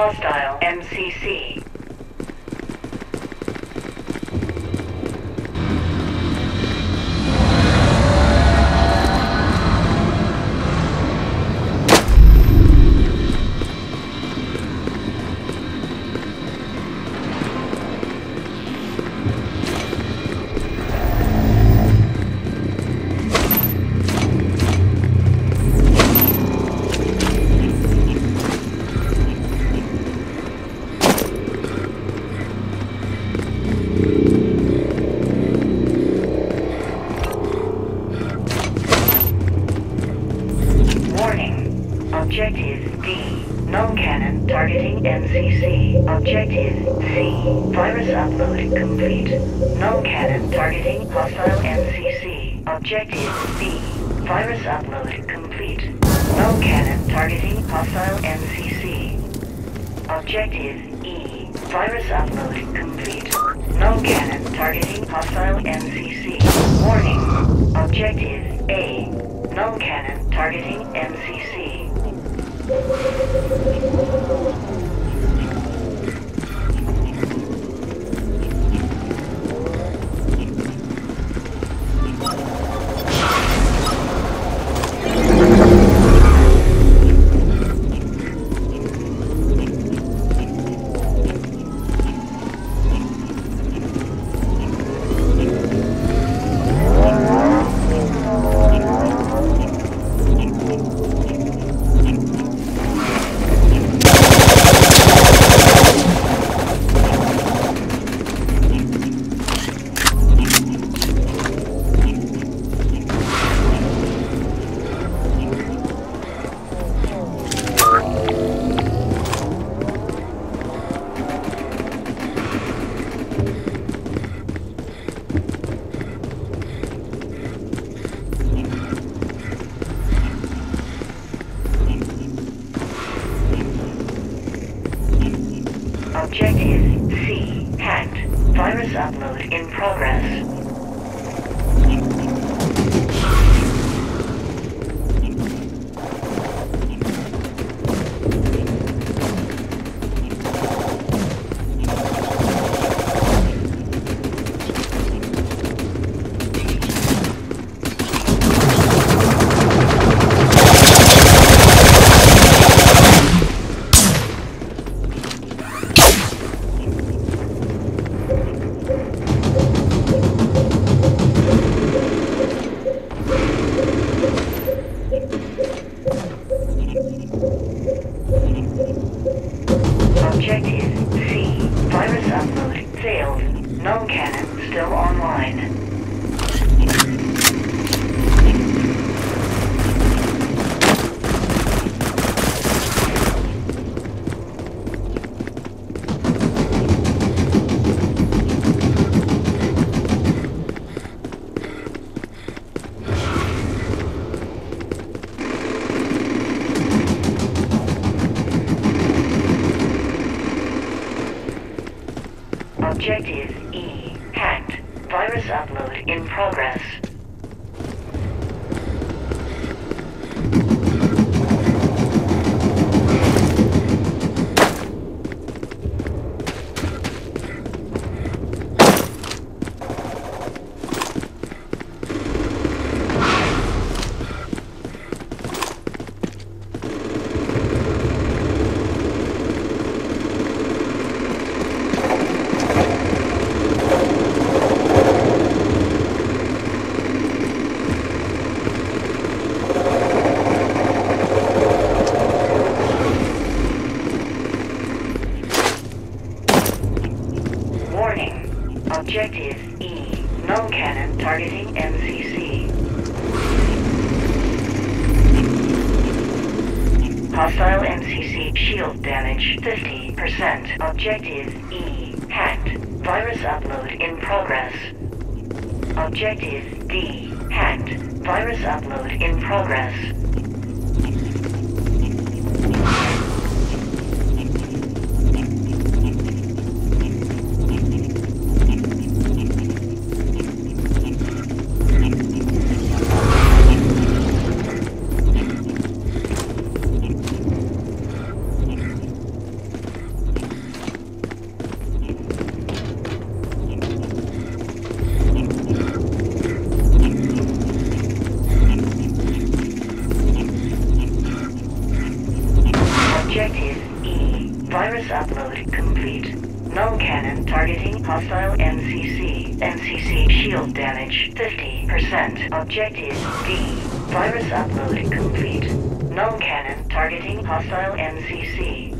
Hostile MCC. Virus upload complete. Null cannon targeting hostile MCC. Objective E. Virus upload complete. Null cannon targeting hostile MCC. Warning. Objective A. Null cannon targeting MCC. Objective E. Hacked. Virus upload in progress. Hostile MCC shield damage 50%. Objective E. Hacked. Virus upload in progress. Objective D. Hacked. Virus upload in progress. Hostile MCC. MCC shield damage 50%. Objective D. Virus upload complete. Null cannon targeting hostile MCC.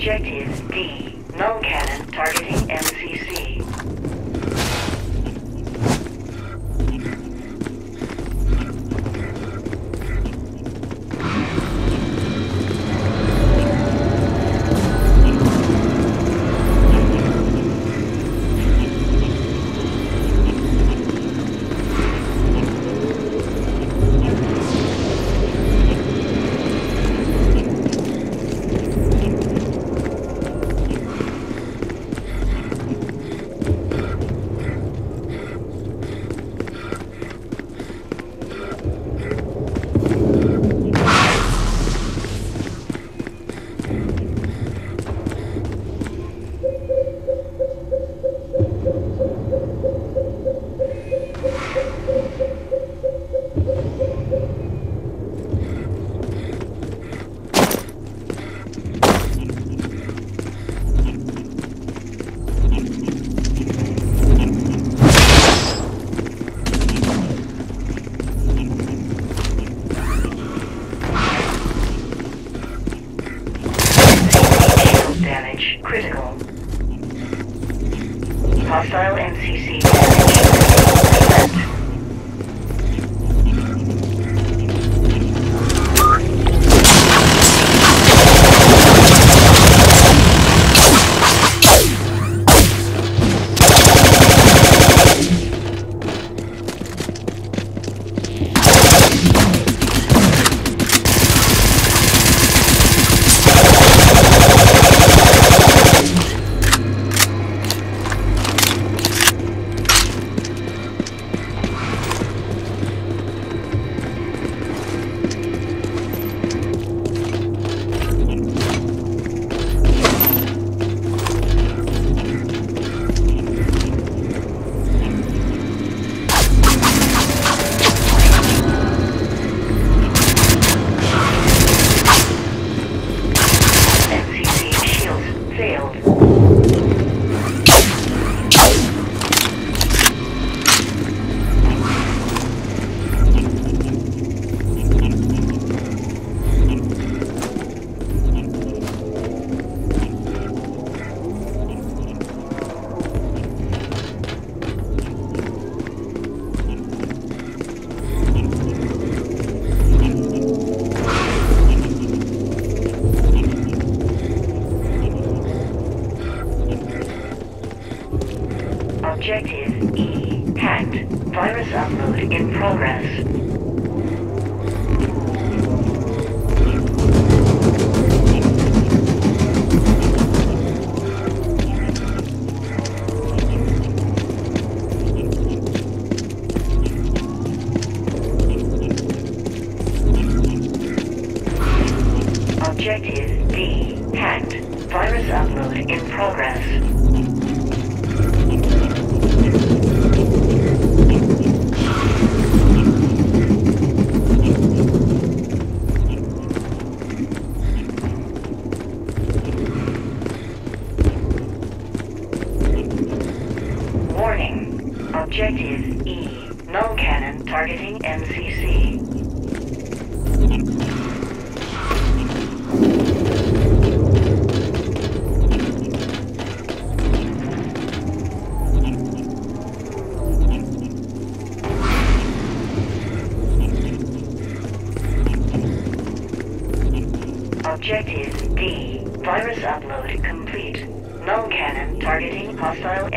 Objective D. Null cannon targeting MCC. MCC. Objective D. Virus upload complete. Null cannon targeting hostile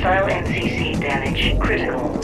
MCC. Hostile MCC damage critical.